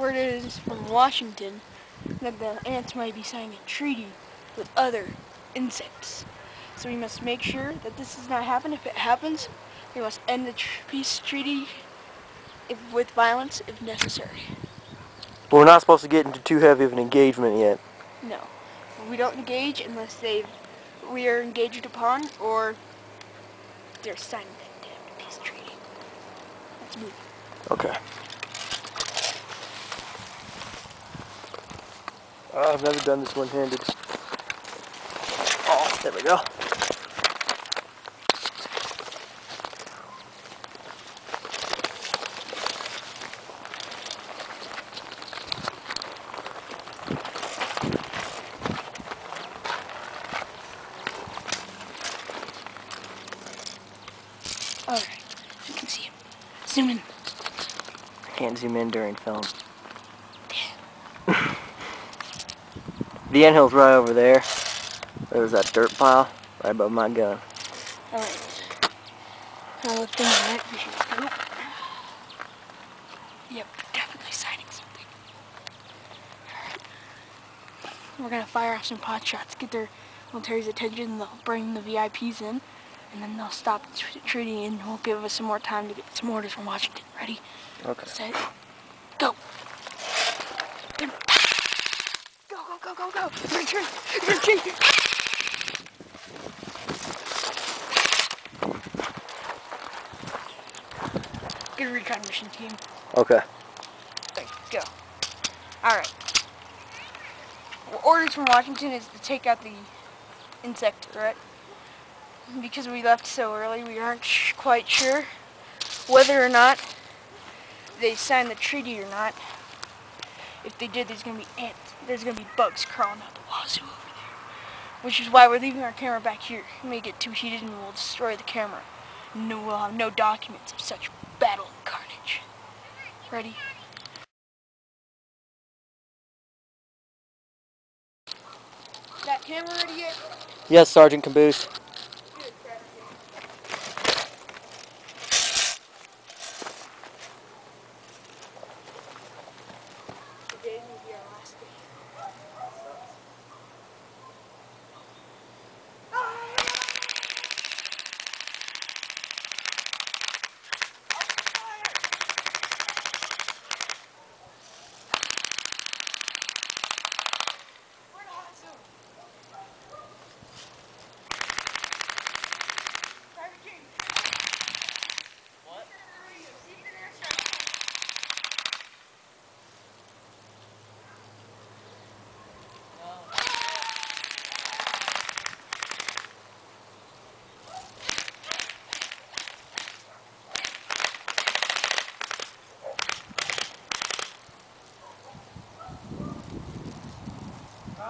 word is from Washington that the ants might be signing a treaty with other insects. So we must make sure that this does not happen. If it happens, we must end the tr peace treaty if, with violence if necessary. But we're not supposed to get into too heavy of an engagement yet. No. We don't engage unless they we are engaged upon or they're signing that damn peace treaty. Let's move. Okay. Oh, I've never done this one-handed. Oh, there we go. Alright, you can see him. Zoom in. I can't zoom in during film. The anthill's right over there. There's that dirt pile right above my gun. Alright. Now let's bring the night vision. Nope. Yep, definitely sighting something. Alright. We're gonna fire off some pot shots, get their military's attention, and they'll bring the VIPs in, and then they'll stop the tr treaty and we'll give us some more time to get some orders from Washington. Ready? Okay. Set. Go! Then- Go, go! Retreat! Retreat! Get a recon mission team. Okay. There, go. Alright. Orders from Washington is to take out the insect threat. Because we left so early, we aren't quite sure whether or not they signed the treaty or not. If they did, there's gonna be ants. There's gonna be bugs crawling out the wazoo over there. Which is why we're leaving our camera back here. It may get too heated and we'll destroy the camera. No, we'll have no documents of such battle carnage. Ready? That camera ready yet? Yes, Sergeant Caboose.